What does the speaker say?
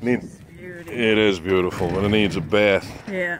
Need, it is beautiful, but it needs a bath. Yeah.